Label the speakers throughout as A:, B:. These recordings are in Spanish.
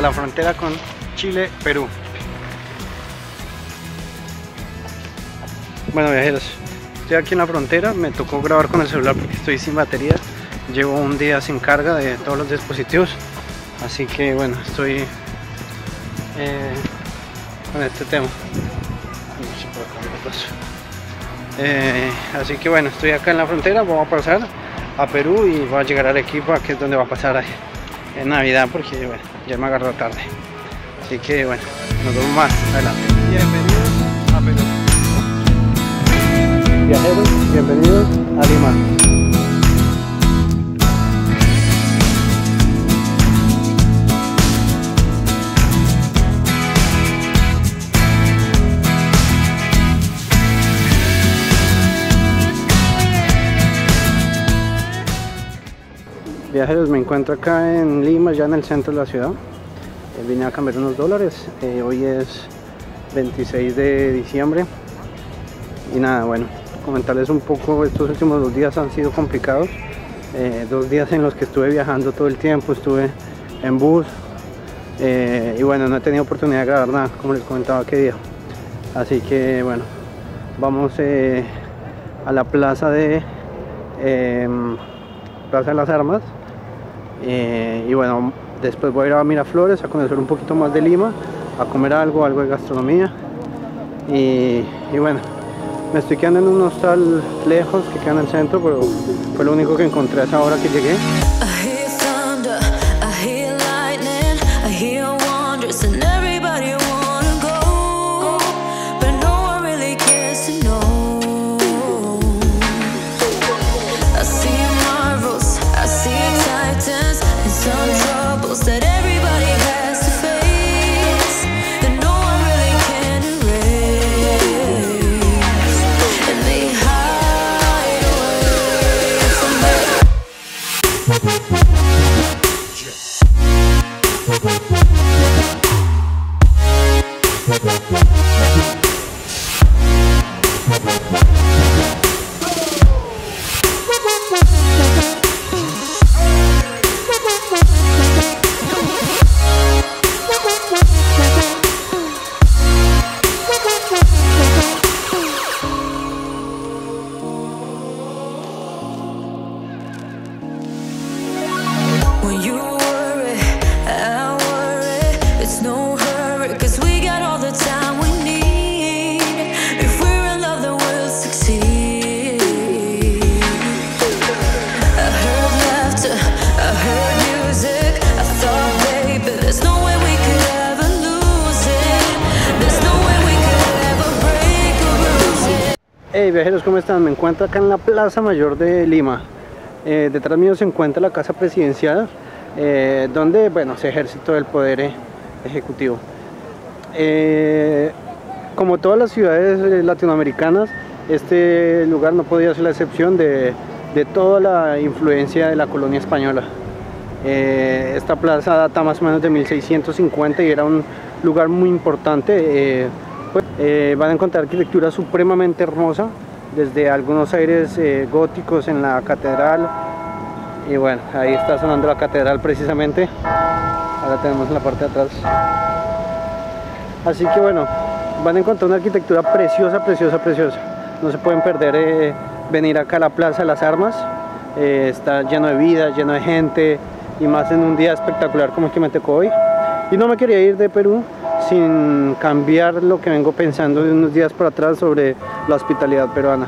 A: la frontera con Chile, Perú. Bueno viajeros, estoy aquí en la frontera, me tocó grabar con el celular porque estoy sin batería. Llevo un día sin carga de todos los dispositivos, así que bueno, estoy eh, con este tema. Eh, así que bueno, estoy acá en la frontera, vamos a pasar a Perú y voy a llegar a Arequipa, que es donde va a pasar en Navidad, porque bueno, ya me agarró tarde. Así que bueno, nos vemos más adelante. Bienvenidos a Perú. Viajeros, bienvenidos a Lima. Viajeros, me encuentro acá en Lima, ya en el centro de la ciudad. Eh, vine a cambiar unos dólares. Eh, hoy es 26 de diciembre. Y nada, bueno, comentarles un poco, estos últimos dos días han sido complicados. Eh, dos días en los que estuve viajando todo el tiempo, estuve en bus. y bueno, no he tenido oportunidad de grabar nada, como les comentaba qué día. Así que bueno, vamos a la plaza de em, Plaza de las Armas eh, y bueno, después voy a ir a Miraflores a conocer un poquito más de Lima, a comer algo, algo de gastronomía. Y, bueno, me estoy quedando en un hostal lejos que queda en el centro, pero fue lo único que encontré a esa hora que llegué. Hey viajeros, ¿cómo están? Me encuentro acá en la Plaza Mayor de Lima. Eh, detrás mío se encuentra la Casa Presidencial, eh, donde bueno, se ejerce todo el poder eh, ejecutivo. como todas las ciudades latinoamericanas, este lugar no podía ser la excepción de, de toda la influencia de la colonia española. esta plaza data más o menos de 1650 y era un lugar muy importante eh, van a encontrar arquitectura supremamente hermosa, desde algunos aires eh, góticos en la catedral. Y bueno, ahí está sonando la catedral precisamente. Ahora tenemos la parte de atrás. Así que bueno, van a encontrar una arquitectura preciosa, preciosa, preciosa. No se pueden perder eh, venir acá a la Plaza de las Armas. está lleno de vida, lleno de gente y más en un día espectacular como el que me tocó hoy. Y no me quería ir de Perú sin cambiar lo que vengo pensando de unos días por atrás sobre la hospitalidad peruana.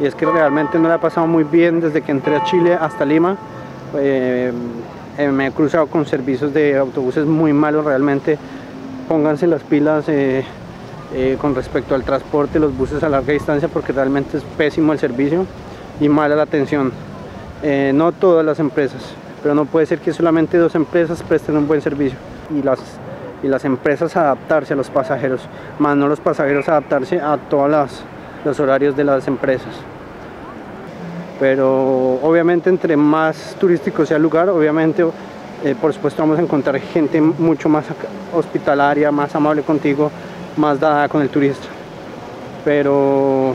A: Y es que realmente no la he pasado muy bien desde que entré a Chile hasta Lima. Eh, eh, me he cruzado con servicios de autobuses muy malos realmente. Pónganse las pilas eh, con respecto al transporte, los buses a larga distancia, porque realmente es pésimo el servicio y mala la atención. no todas las empresas, pero no puede ser que solamente dos empresas presten un buen servicio y las y las empresas adaptarse a los pasajeros, más no los pasajeros adaptarse a todos los horarios de las empresas. Pero obviamente entre más turístico sea el lugar, obviamente eh, por supuesto vamos a encontrar gente mucho más hospitalaria, más amable contigo, más dada con el turista. Pero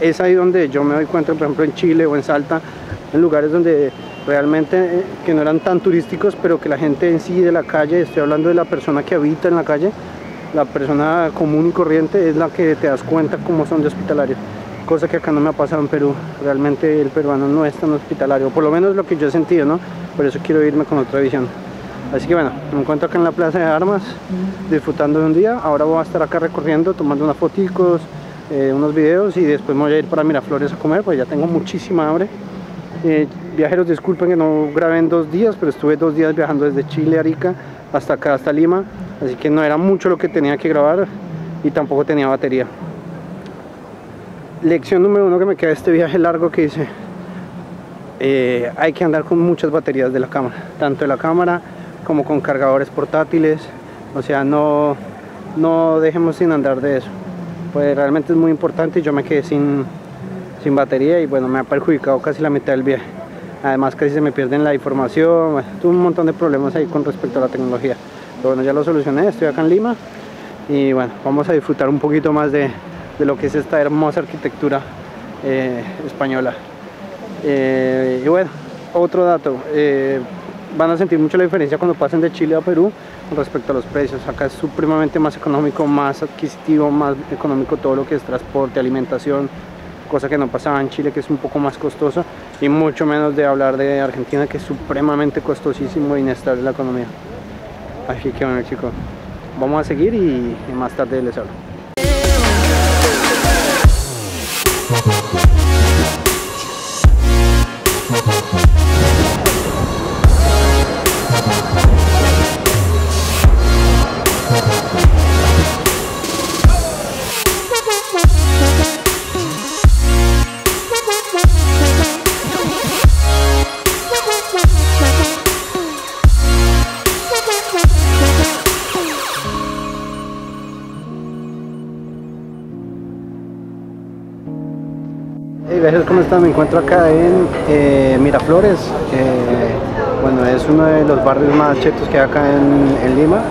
A: es ahí donde yo me doy cuenta, por ejemplo en Chile o en Salta, en lugares donde realmente eh, que no eran tan turísticos, pero que la gente en sí de la calle, estoy hablando de la persona que habita en la calle, la persona común y corriente es la que te das cuenta cómo son de hospitalarios cosa que acá no me ha pasado en Perú. Realmente el peruano no es tan hospitalario, por lo menos lo que yo he sentido, ¿no? Por eso quiero irme con otra visión. Así que bueno, me encuentro acá en la Plaza de Armas, disfrutando de un día. Ahora voy a estar acá recorriendo, tomando unas fotos, eh, unos videos y después me voy a ir para Miraflores a comer, pues ya tengo muchísima hambre. Eh, viajeros, disculpen que no grabé en dos días, pero estuve dos días viajando desde Chile, Arica, hasta acá, hasta Lima. Así que no era mucho lo que tenía que grabar y tampoco tenía batería. Lección número uno que me queda de este viaje largo que hice eh, hay que andar con muchas baterías de la cámara tanto de la cámara como con cargadores portátiles. O sea no no dejemos sin andar de eso. Pues realmente es muy importante y yo me quedé sin sin batería y bueno me ha perjudicado casi la mitad del viaje además casi se me pierden la información tuve un montón de problemas ahí con respecto a la tecnología pero bueno ya lo solucioné estoy acá en Lima y bueno vamos a disfrutar un poquito más de, de lo que es esta hermosa arquitectura eh, española. Eh, y bueno, otro dato, eh, van a sentir mucho la diferencia cuando pasen de Chile a Perú con respecto a los precios. Acá es supremamente más económico, más adquisitivo, más económico todo lo que es transporte, alimentación, cosa que no pasaba en Chile que es un poco más costoso y mucho menos de hablar de Argentina que es supremamente costosísimo e inestable la economía. Así que bueno chicos, vamos a seguir y más tarde les hablo. ¿Cómo están? Me encuentro acá en eh, Miraflores. Eh, bueno, es uno de los barrios más chetos que hay acá en, Lima.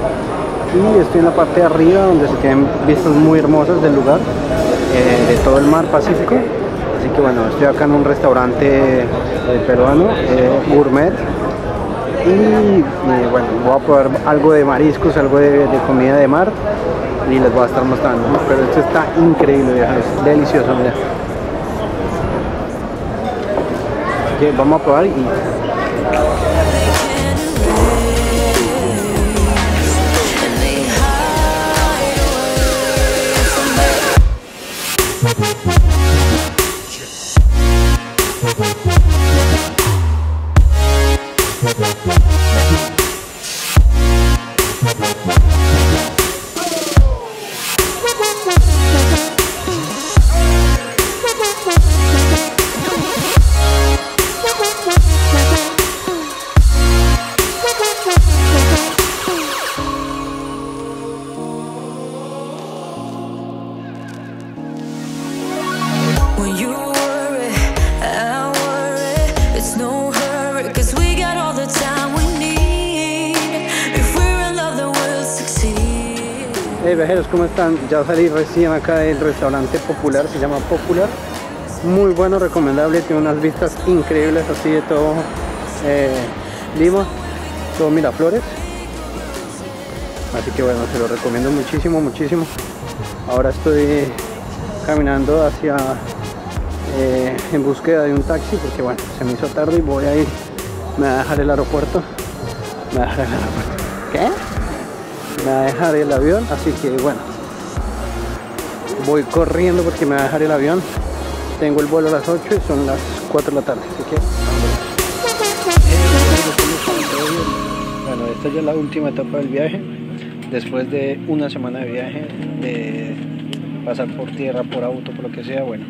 A: Y estoy en la parte de arriba donde se tienen vistas muy hermosas del lugar, eh, de todo el mar Pacífico. Así que bueno, estoy acá en un restaurante peruano, gourmet. Y bueno, voy a probar algo de mariscos, algo de, comida de mar y les voy a estar mostrando. Pero esto está increíble, es delicioso, mira. Que vamos a Hey viajeros, ¿cómo están? Ya salí recién acá del restaurante Popular, se llama Popular. Muy bueno, recomendable, tiene unas vistas increíbles así de todo eh, Lima, todo Miraflores. Así que bueno, se lo recomiendo muchísimo, muchísimo. Ahora estoy caminando hacia eh, en búsqueda de un taxi porque bueno, se me hizo tarde y voy a ir, me va a dejar el aeropuerto. Me va a dejar el aeropuerto. ¿Qué? A dejar el avión, así que bueno, voy corriendo porque me va a dejar el avión. Tengo el vuelo a las 8 y son las 4 de la tarde, así que bueno, esta ya es la última etapa del viaje. Después de una semana de viaje, de pasar por tierra, por auto, por lo que sea, bueno,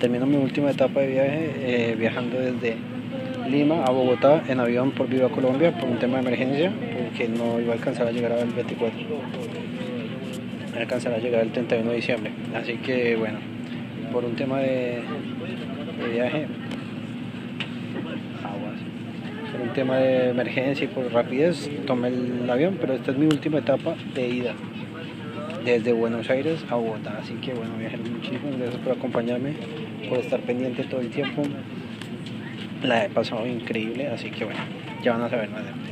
A: termino mi última etapa de viaje eh, viajando desde Lima a Bogotá en avión por Viva Colombia por un tema de emergencia, porque no iba a alcanzar a llegar al 24, no a llegar el 31 de diciembre. Así que bueno, por un tema de, viaje, aguas, por un tema de emergencia y por rapidez, tomé el avión, pero esta es mi última etapa de ida desde Buenos Aires a Bogotá. Así que bueno, viajeros, muchísimas gracias por acompañarme, por estar pendiente todo el tiempo la he pasado increíble, así que bueno, ya van a saber más de